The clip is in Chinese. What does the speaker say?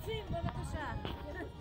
Мухим. Ковчим, бабатуша.